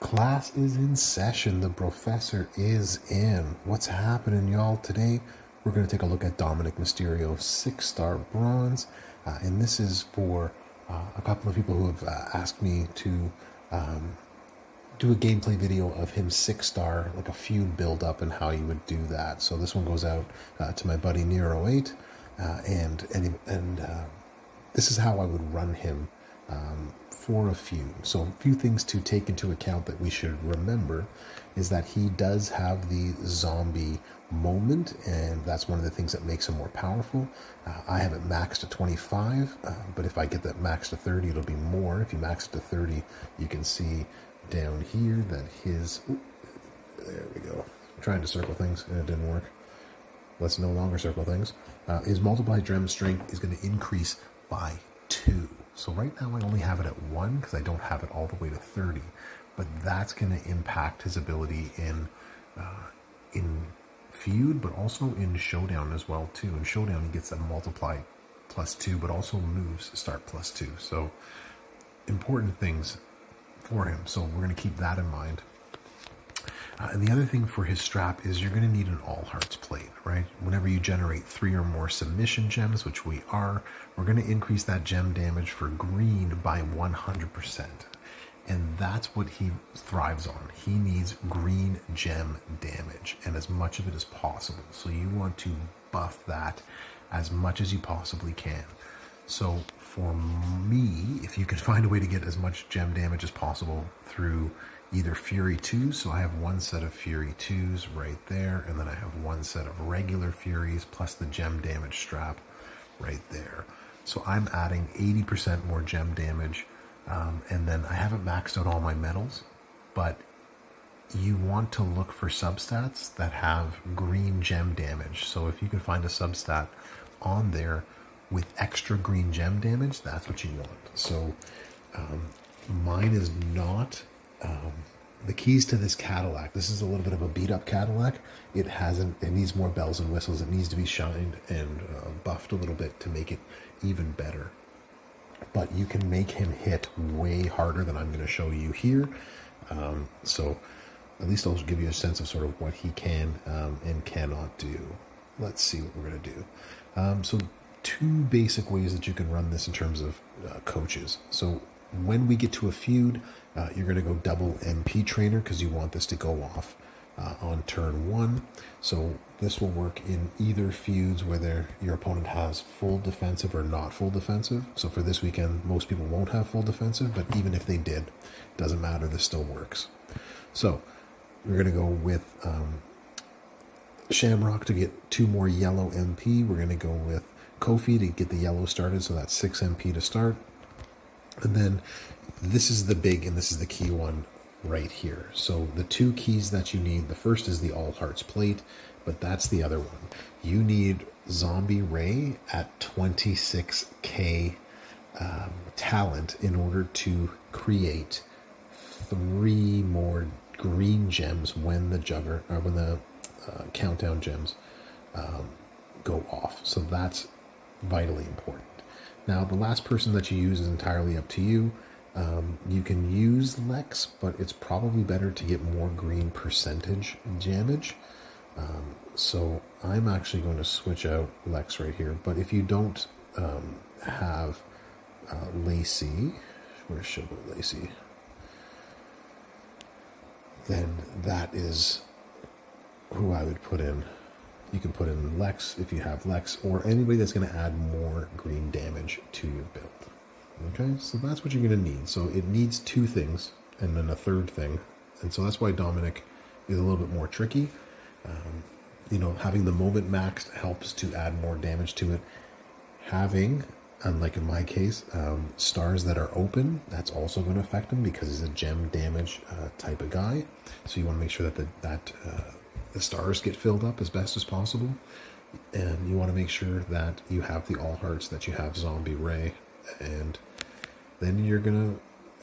Class is in session. The Brofessor is in. What's happening, y'all? Today, we're going to take a look at Dominic Mysterio six star bronze. Uh, and this is for uh, a couple of people who have uh, asked me to um, do a gameplay video of him six star, like a feud build up, and how you would do that. So this one goes out uh, to my buddy Nero8. Uh, and and, and uh, this is how I would run him um, for a few. So, a few things to take into account that we should remember is that he does have the zombie moment, and that's one of the things that makes him more powerful. Uh, I have it maxed to 25, uh, but if I get that maxed to 30, it'll be more. If you max it to 30, you can see down here that his. Ooh, there we go. I'm trying to circle things, and it didn't work. Let's no longer circle things. Uh, his multiplied gem strength is going to increase by two. So right now I only have it at one because I don't have it all the way to 30, but that's going to impact his ability in uh, in feud, but also in showdown as well too. In showdown he gets a multiply plus two, but also moves start plus two. So important things for him. So we're going to keep that in mind. Uh, and the other thing for his strap is you're going to need an all hearts plate, right? Whenever you generate three or more submission gems, which we are, we're going to increase that gem damage for green by 100%. And that's what he thrives on. He needs green gem damage and as much of it as possible. So you want to buff that as much as you possibly can. So for me, if you can find a way to get as much gem damage as possible through either Fury 2, so I have one set of Fury 2s right there, and then I have one set of regular Furies plus the gem damage strap right there. So I'm adding 80% more gem damage, um, and then I haven't maxed out all my medals, but you want to look for substats that have green gem damage. So if you can find a substat on there with extra green gem damage, that's what you want. So um, mine is not um, the keys to this Cadillac. This is a little bit of a beat up Cadillac. It hasn't. It needs more bells and whistles. It needs to be shined and uh, buffed a little bit to make it even better. But you can make him hit way harder than I'm going to show you here. Um, so at least I'll give you a sense of sort of what he can um, and cannot do. Let's see what we're going to do. Um, so two basic ways that you can run this in terms of uh, coaches. So when we get to a feud, uh, you're going to go double MP trainer because you want this to go off uh, on turn one. So this will work in either feuds whether your opponent has full defensive or not full defensive. So for this weekend, most people won't have full defensive, but even if they did, it doesn't matter. This still works. So we're going to go with um, Shamrock to get two more yellow MP. We're going to go with Kofi to get the yellow started. So that's six MP to start. And then this is the big and this is the key one right here. So the two keys that you need, the first is the All Hearts plate, but that's the other one. You need Zombie Rey at 26k um, talent in order to create three more green gems when the jugger or when the uh, countdown gems um, go off. So that's vitally important. Now, the last person that you use is entirely up to you. Um, you can use Lex, but it's probably better to get more green percentage damage. Um, so I'm actually going to switch out Lex right here. But if you don't um, have uh, Lacey, where's Showboat Lacey? Then that is who I would put in. You can put in Lex if you have Lex, or anybody that's going to add more green damage to your build. Okay, so that's what you're going to need. So it needs two things and then a third thing. And so that's why Dominic is a little bit more tricky. Um, you know, having the moment maxed helps to add more damage to it. Having, unlike in my case, um, stars that are open, that's also going to affect him because he's a gem damage uh, type of guy. So you want to make sure that the, that uh, the stars get filled up as best as possible. And you want to make sure that you have the all hearts, that you have Zombie Rey, and then you're gonna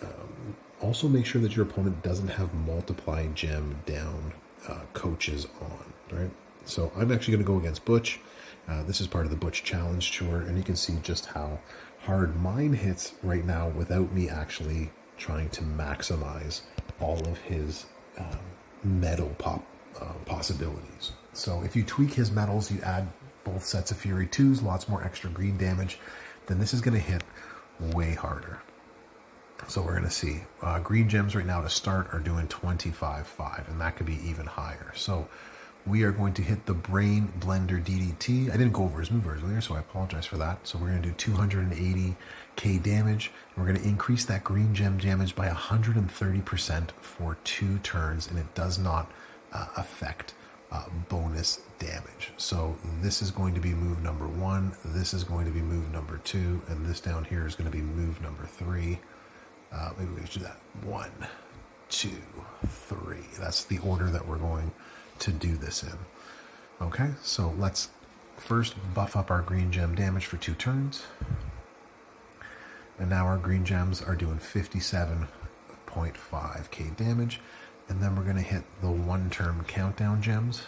um, also make sure that your opponent doesn't have multiply gem down uh, coaches on, right? So I'm actually going to go against Butch. Uh, this is part of the Butch Challenge Tour, and you can see just how hard mine hits right now without me actually trying to maximize all of his um, medal pop uh, possibilities. So if you tweak his medals, you add both sets of Fury 2s, lots more extra green damage, then this is going to hit way harder. So we're going to see. Uh, green gems right now to start are doing 25.5, and that could be even higher. So we are going to hit the Brain Blender DDT. I didn't go over his move earlier, so I apologize for that. So we're going to do 280k damage. We're going to increase that green gem damage by 130% for two turns, and it does not uh, affect uh, bonus damage. So this is going to be move number one, this is going to be move number two, and this down here is going to be move number three. Uh, maybe we should do that. One, two, three. That's the order that we're going to do this in. Okay, so let's first buff up our green gem damage for two turns. And now our green gems are doing 57.5k damage. And then we're going to hit the one term countdown gems.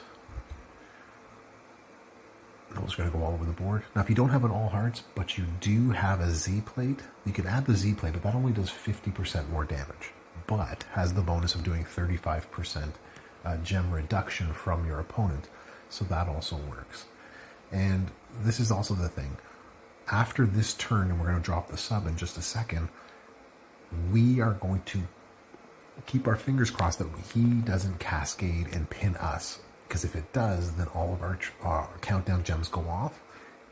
Those are going to go all over the board. Now, if you don't have an all hearts, but you do have a Z plate, you can add the Z plate, but that only does 50% more damage, but has the bonus of doing 35% uh, gem reduction from your opponent. So that also works. And this is also the thing. After this turn, and we're going to drop the sub in just a second, we are going to keep our fingers crossed that he doesn't cascade and pin us. Because if it does, then all of our uh, countdown gems go off,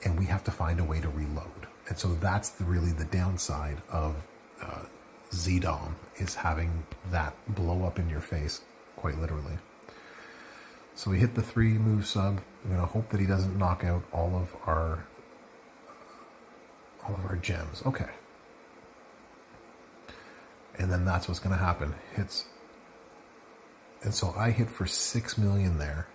and we have to find a way to reload. And so that's the, really the downside of uh, ZDOM is having that blow up in your face quite literally. So we hit the three move sub. I'm to hope that he doesn't knock out all of our all of our gems. Okay. And then that's what's going to happen. Hits. And so I hit for 6 million there.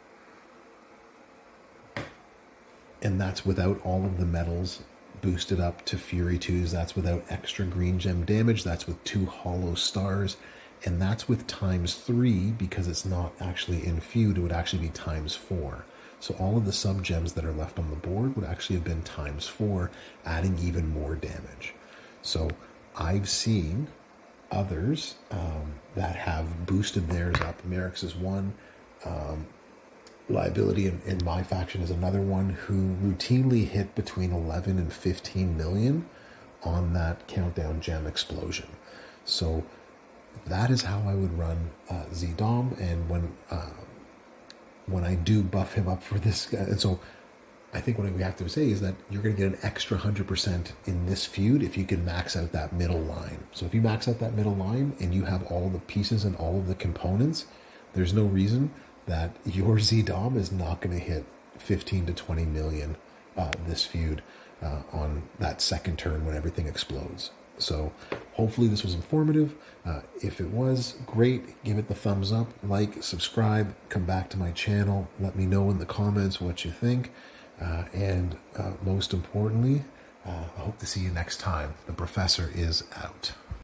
And that's without all of the medals boosted up to Fury 2s. That's without extra green gem damage. That's with two hollow stars and that's with times three because it's not actually in feud, it would actually be times four. So all of the sub gems that are left on the board would actually have been times four, adding even more damage. So I've seen others um, that have boosted theirs up. Merrick's is one. Um, liability in, in my faction is another one who routinely hit between 11 and 15 million on that countdown gem explosion. So that is how I would run uh, ZDOM. And when uh, when I do buff him up for this, guy, and so I think what we have to say is that you're going to get an extra 100% in this feud if you can max out that middle line. So if you max out that middle line and you have all the pieces and all of the components, there's no reason that your ZDOM is not going to hit 15 to 20 million uh, this feud uh, on that second turn when everything explodes. So hopefully this was informative. Uh, if it was, great. Give it the thumbs up, like, subscribe, come back to my channel. Let me know in the comments what you think. Uh, and uh, most importantly, uh, I hope to see you next time. The Brofessor is out.